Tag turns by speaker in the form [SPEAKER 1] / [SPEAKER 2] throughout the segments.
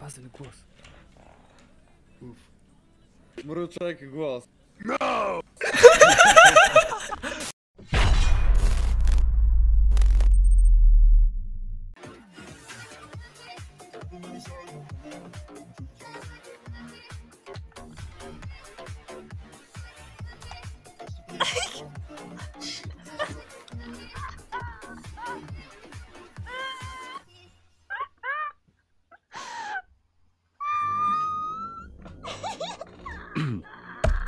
[SPEAKER 1] Bazyl, głos.
[SPEAKER 2] Mruczek głos.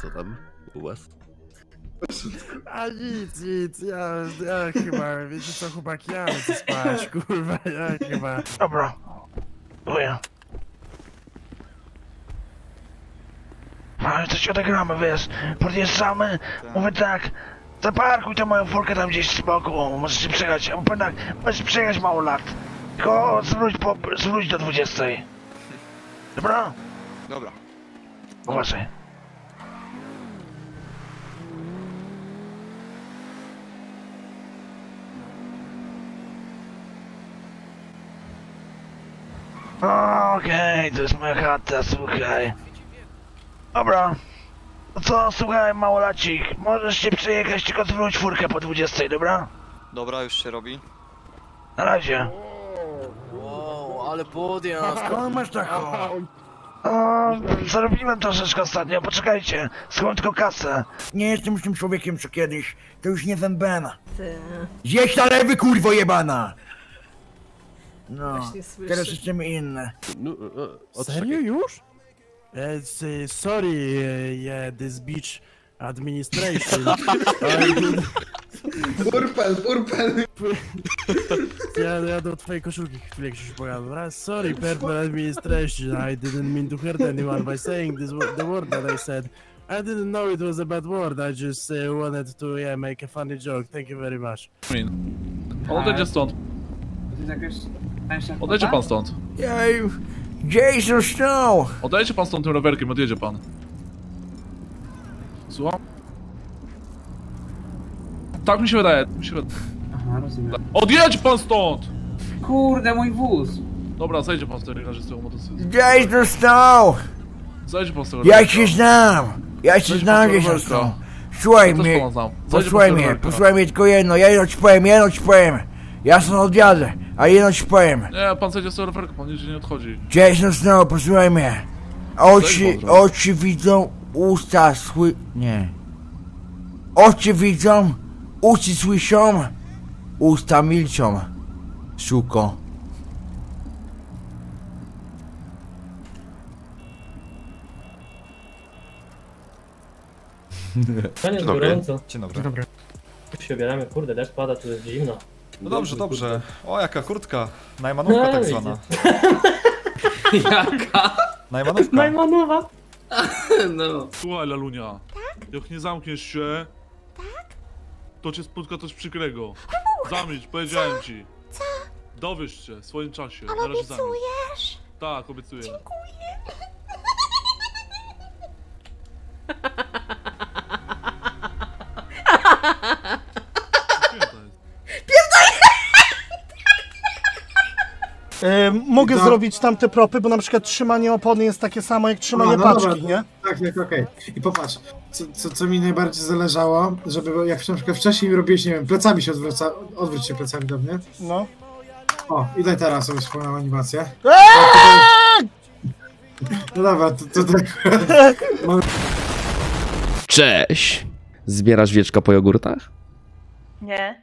[SPEAKER 3] Co tam u was?
[SPEAKER 4] A nic, nic, ja, ja chyba, wiecie co chłopaki, ja chcę spać, kurwa, ja chyba.
[SPEAKER 5] Dobra. Dziękuję. Ale coś odegramy, wiesz. Podjeżdżamy, mówię tak. Zaparkuj tę moją furkę tam gdzieś z boku, możesz się przejechać. Ja powiem tak, możesz przejechać mało lat. Tylko zwróć, po, zwróć do 20. Dobra?
[SPEAKER 2] Dobra.
[SPEAKER 5] Uważaj. Okej, to jest moja chata, słuchaj. Dobra. No co, słuchaj, małolacik, możesz się przejechać, tylko zwróć furkę po 20, dobra?
[SPEAKER 2] Dobra, już się robi.
[SPEAKER 5] Na razie.
[SPEAKER 1] Wow, ale podjazd.
[SPEAKER 4] Skąd masz taką?
[SPEAKER 5] O, zarobiłem troszeczkę ostatnio, poczekajcie. Schowam tylko kasę.
[SPEAKER 4] Nie jestem już tym człowiekiem co kiedyś, to już nie zębena.
[SPEAKER 6] Ty,
[SPEAKER 4] Zjeść na lewy, kurwo jebana! No,
[SPEAKER 6] właśnie słyszę.
[SPEAKER 4] teraz jestem inny.
[SPEAKER 3] No,
[SPEAKER 4] Serio już? It's, uh, sorry, uh, yeah, this beach administration.
[SPEAKER 7] Urpel, urpel.
[SPEAKER 4] ja, ja do twojej koszulki chwilę się pogadam. dobra? Sorry, purple administration. I didn't mean to hurt anyone by saying this wo- the word that I said. I didn't know it was a bad word. I just uh, wanted to yeah, make a funny joke. Thank you very much.
[SPEAKER 8] Odejdzie stąd. Odejdzie pan stąd.
[SPEAKER 4] Jej, Jason Snow!
[SPEAKER 8] Odejdzie pan stąd tym rowerkiem, odjedzie pan. Słucham? Tak mi się wydaje, mi się wydaje.
[SPEAKER 9] Aha, rozumiem.
[SPEAKER 8] Odjedź pan stąd!
[SPEAKER 9] Kurde, mój wóz!
[SPEAKER 8] Dobra, zejdzie pan w takim razie z tego motocyklu.
[SPEAKER 4] Jason Snow!
[SPEAKER 8] Zejdzie pan z tego
[SPEAKER 4] Ja
[SPEAKER 8] rowerka.
[SPEAKER 4] cię znam! Ja cię
[SPEAKER 8] Zejdź
[SPEAKER 4] znam,
[SPEAKER 8] z
[SPEAKER 4] Jason
[SPEAKER 8] rowerka.
[SPEAKER 4] Snow! Słuchaj
[SPEAKER 8] Ja też
[SPEAKER 4] mnie,
[SPEAKER 8] pana znam. Zejdzie pan z
[SPEAKER 4] posłuchaj
[SPEAKER 8] tego
[SPEAKER 4] mnie,
[SPEAKER 8] rowerka.
[SPEAKER 4] posłuchaj mnie tylko jedno, ja jedno ci powiem, jedno ci powiem. Ja stąd odjadę, a jedno ci powiem.
[SPEAKER 8] Nie, pan zejdzie z tego rowerka, pan nigdzie nie odchodzi.
[SPEAKER 4] Jason Snow, posłuchaj mnie. Oczy,
[SPEAKER 8] Zejdź
[SPEAKER 4] oczy widzą, usta sły... nie. Oczy widzą, uszy słyszą, usta milczą. Suko.
[SPEAKER 10] Panie gorąco.
[SPEAKER 2] Dzień dobry.
[SPEAKER 10] Się ubieramy, kurde, deszcz pada, tu jest zimno.
[SPEAKER 2] No dobrze, dobrze. O, jaka kurtka. Najmanówka
[SPEAKER 10] No,
[SPEAKER 2] tak
[SPEAKER 10] widzicie.
[SPEAKER 2] zwana.
[SPEAKER 9] Jaka?
[SPEAKER 2] Najmanówka.
[SPEAKER 10] Najmanowa!
[SPEAKER 9] No.
[SPEAKER 8] Słuchaj, Lalunia. Jak nie zamkniesz się... To cię spotka coś przykrego. Zamilcz, powiedziałem ci.
[SPEAKER 6] Co?
[SPEAKER 8] Dowiesz się w swoim czasie.
[SPEAKER 6] Ale
[SPEAKER 8] Na razie zamilcz.
[SPEAKER 6] obiecujesz?
[SPEAKER 8] Tak, obiecuję.
[SPEAKER 7] E, mogę
[SPEAKER 4] No.
[SPEAKER 7] zrobić tamte propy, bo na przykład trzymanie opony jest takie samo jak trzymanie
[SPEAKER 4] A, no
[SPEAKER 7] paczki,
[SPEAKER 4] dobra,
[SPEAKER 7] nie?
[SPEAKER 4] Tak, tak, okej. I popatrz, co, co, co mi najbardziej zależało, żeby jak na przykład wcześniej robiłeś, nie wiem, plecami się odwraca, odwróć się plecami do mnie.
[SPEAKER 7] No.
[SPEAKER 4] O, i daj teraz sobie swoją animację.
[SPEAKER 7] Eee!
[SPEAKER 4] No dobra, to, to tak.
[SPEAKER 3] Cześć! Zbierasz wieczka po jogurtach?
[SPEAKER 6] Nie.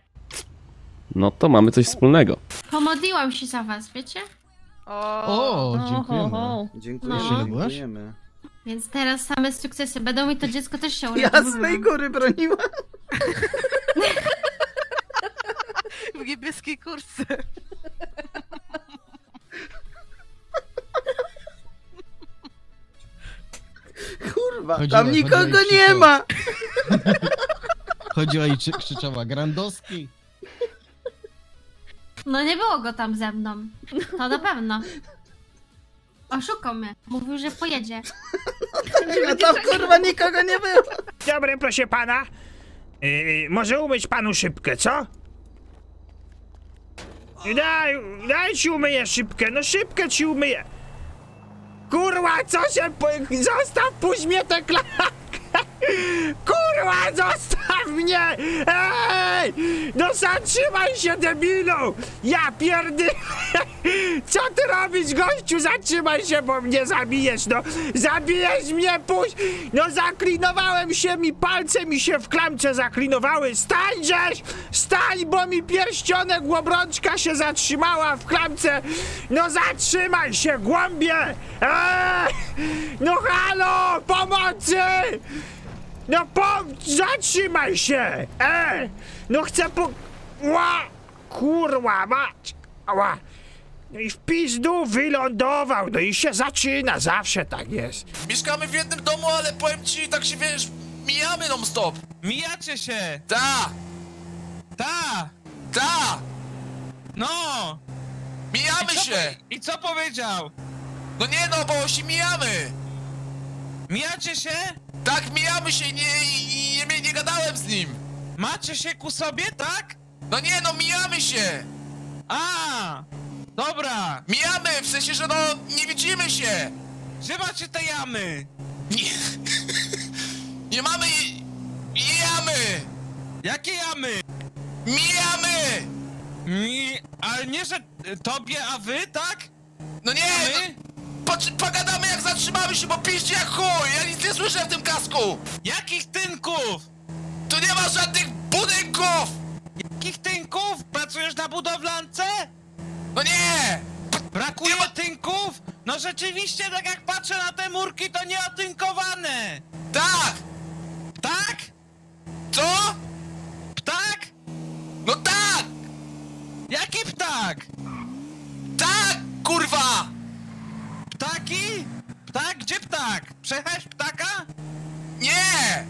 [SPEAKER 3] No to mamy coś wspólnego.
[SPEAKER 6] Pomodliłam się za was, wiecie?
[SPEAKER 1] O, dziękujemy.
[SPEAKER 2] Dziękujemy,
[SPEAKER 6] No.
[SPEAKER 2] dziękujemy.
[SPEAKER 6] Więc teraz same sukcesy będą i to dziecko też się urodzi.
[SPEAKER 7] Jasnej góry broniła.
[SPEAKER 6] W niebieskiej kurce.
[SPEAKER 1] Kurwa, tam nikogo nie ma! Chodziła i krzyczała Grandowski.
[SPEAKER 6] No nie było go tam ze mną. To na pewno. Oszukał mnie. Mówił, że pojedzie.
[SPEAKER 7] A tam kurwa nikogo nie było.
[SPEAKER 5] Dobry, proszę pana. Yy, może umyć panu szybkę, co?
[SPEAKER 11] Daj, daj ci umyję szybkę, no szybkę ci umyję. Kurwa, co się... Po... Zostaw, puść mnie tę klatkę! Kurwa, zostaw mnie! Ej! No zatrzymaj się, debilu! Ja pierdy... Co ty robisz, gościu? Zatrzymaj się, bo mnie zabijesz, no! Zabijesz mnie, puść! No zaklinowałem się, mi palce mi się w klamce zaklinowały! Stań, żeś! Stań, bo mi pierścionek łobrączka się zatrzymała w klamce! No zatrzymaj się, głąbie! Eee! No halo! Pomocy! No pom... Zatrzymaj się! E! No chcę po... Ła! Kurwa mać! Ała! No i w pizdu wylądował, no i się zaczyna, zawsze tak jest.
[SPEAKER 12] Mieszkamy w jednym domu, ale powiem ci, tak się wiesz, mijamy non stop.
[SPEAKER 11] Mijacie się!
[SPEAKER 12] Ta,
[SPEAKER 11] Ta!
[SPEAKER 12] ta,
[SPEAKER 11] No!
[SPEAKER 12] mijamy się.
[SPEAKER 11] I co powiedział?
[SPEAKER 12] No nie no, bo się mijamy.
[SPEAKER 11] Mijacie się?
[SPEAKER 12] Tak, mijamy się nie, i nie, nie gadałem z nim.
[SPEAKER 11] Macie się ku sobie, tak?
[SPEAKER 12] No nie no, mijamy się.
[SPEAKER 11] A! Dobra!
[SPEAKER 12] Mijamy, w sensie, że no, nie widzimy się.
[SPEAKER 11] Gdzie macie te jamy?
[SPEAKER 12] Nie, nie mamy, mijamy,
[SPEAKER 11] Jakie jamy?
[SPEAKER 12] mijamy.
[SPEAKER 11] Mi... Ale nie, że tobie, a wy, tak?
[SPEAKER 12] No nie, no, pogadamy jak zatrzymamy się, bo piszcie jak chuj, ja nic nie słyszę w tym kasku.
[SPEAKER 11] Jakich tynków?
[SPEAKER 12] Tu nie ma żadnych budynków.
[SPEAKER 11] Jakich tynków? Pracujesz na budowlance?
[SPEAKER 12] No nie,
[SPEAKER 11] Brakuje
[SPEAKER 12] Nie ma-
[SPEAKER 11] tynków? No rzeczywiście, tak jak patrzę na te murki, to nie otynkowane!
[SPEAKER 12] tak,
[SPEAKER 11] Tak?
[SPEAKER 12] co?
[SPEAKER 11] Ptak?
[SPEAKER 12] No tak,
[SPEAKER 11] Jaki ptak?
[SPEAKER 12] tak, kurwa.
[SPEAKER 11] Ptaki? Ptak? Gdzie ptak? Przejechałeś ptaka?
[SPEAKER 12] Nie!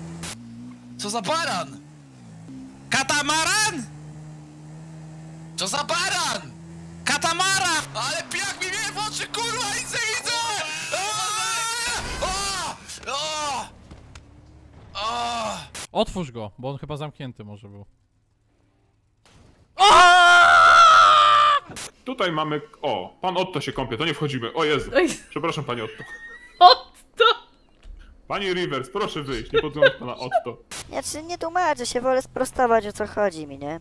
[SPEAKER 12] Co za baran?
[SPEAKER 11] Katamaran?
[SPEAKER 12] Co za baran?
[SPEAKER 11] Katamaran!
[SPEAKER 12] Ale piach mi wie w oczy, kurwa, nic nie!
[SPEAKER 8] Otwórz go, bo on chyba zamknięty może był.
[SPEAKER 13] Tutaj mamy. O, pan Otto się kąpie, to nie wchodzimy. O Jezu.
[SPEAKER 1] Oj.
[SPEAKER 13] Przepraszam, panie Otto.
[SPEAKER 1] Otto!
[SPEAKER 13] Pani Rivers, proszę wyjść, nie podglądać pana Otto.
[SPEAKER 14] Ja czy nie tłumaczę się, wolę sprostować o co chodzi mi, nie?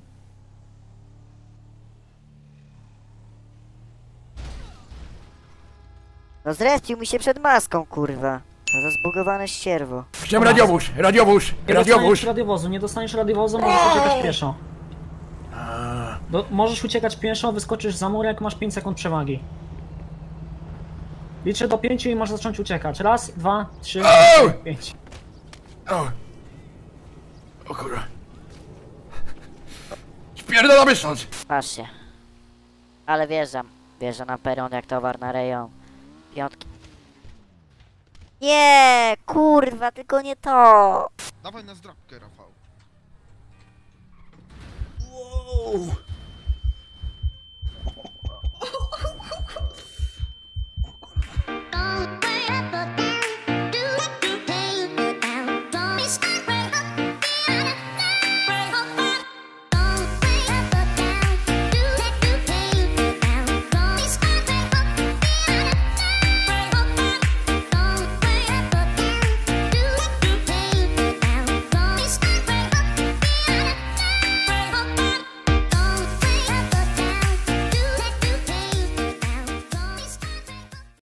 [SPEAKER 14] No zrespił mi się przed maską, kurwa. To za zbugowane ścierwo.
[SPEAKER 11] Chciałem radiowóz, radiowóz,
[SPEAKER 15] Nie dostaniesz radiowozu, nie dostaniesz radiowozu, możesz uciekać pieszo. Do, możesz uciekać pieszo, wyskoczysz za murek, masz 5 sekund przewagi. Liczę do 5 i masz zacząć uciekać. Raz, dwa, trzy, cztery, pięć.
[SPEAKER 11] O kurwa. Spierdolamy stąd!
[SPEAKER 14] Patrzcie. Ale wjeżdżam. Wjeżdżam na peron jak towar na rejon. Piątki. Nie, kurwa, tylko nie to.
[SPEAKER 11] Dawaj na zdrabkę, Rafał. Wow.